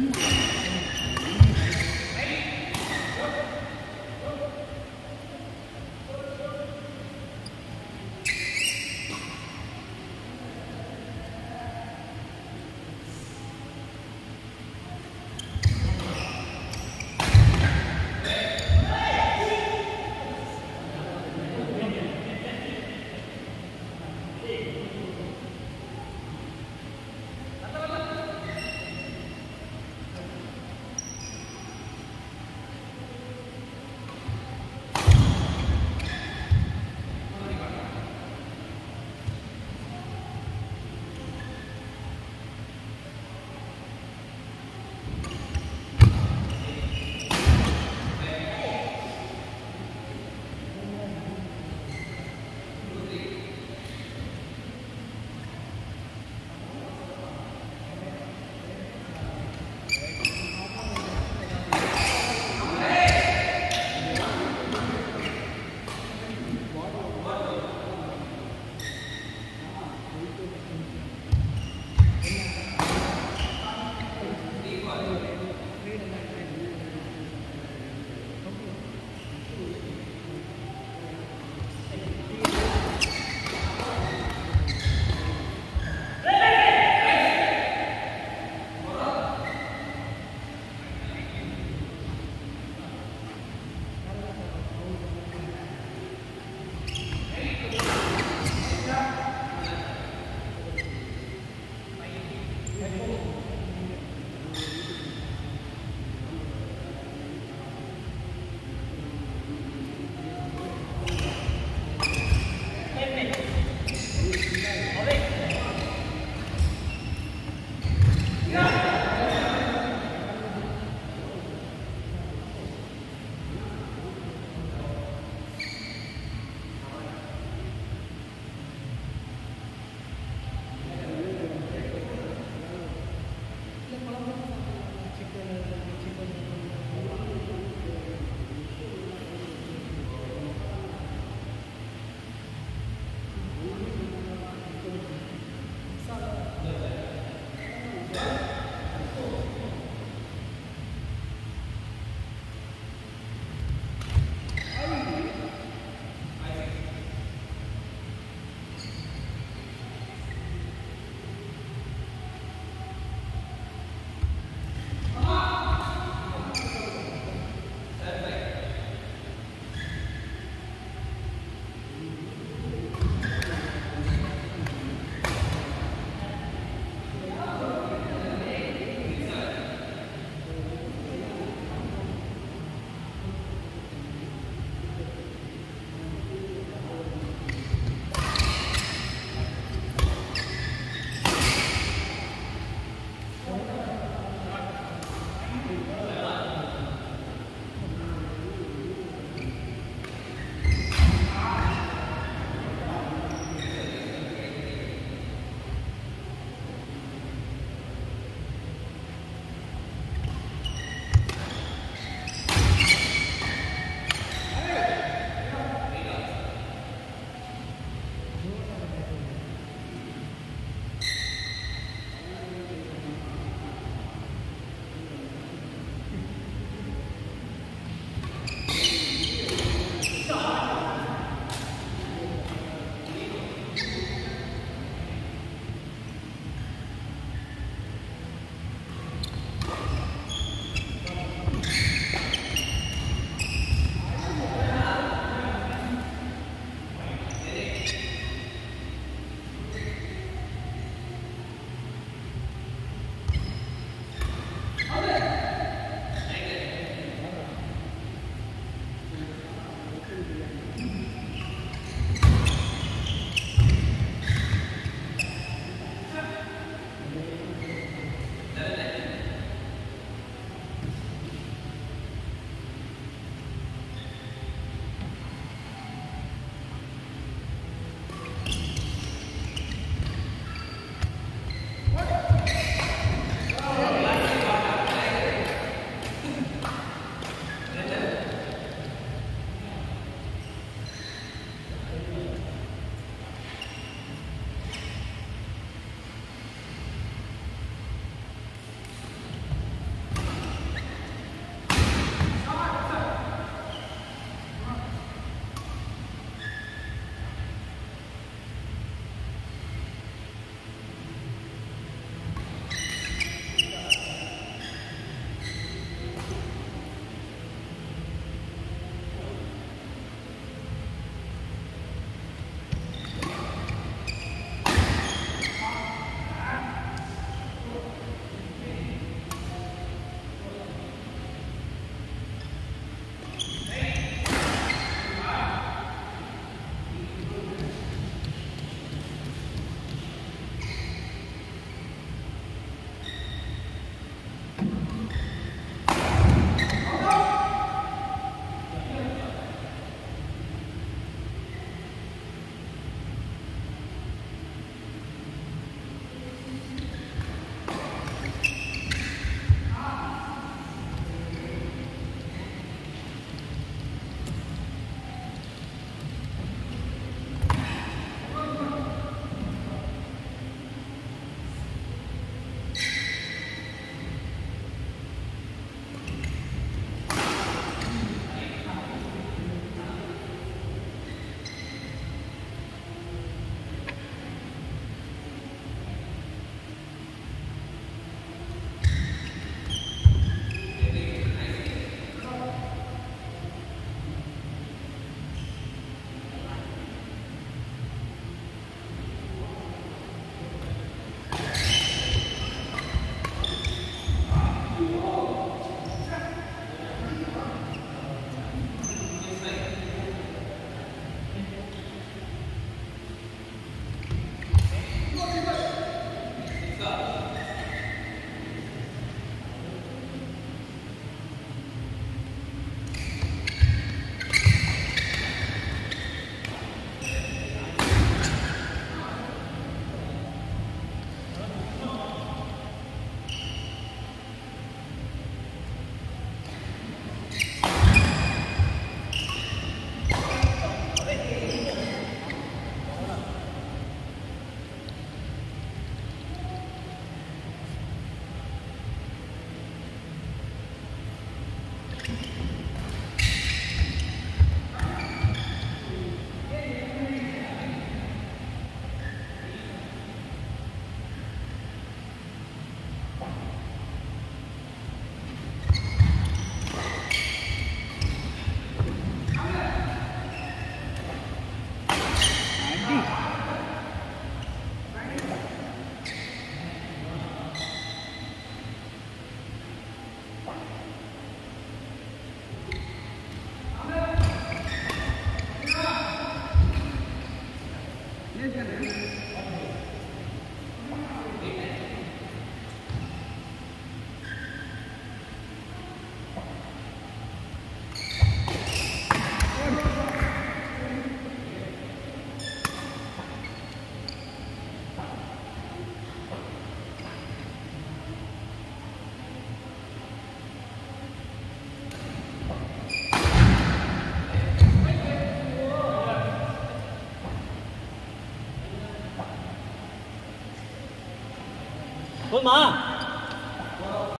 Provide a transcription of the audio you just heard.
Ooh. போமா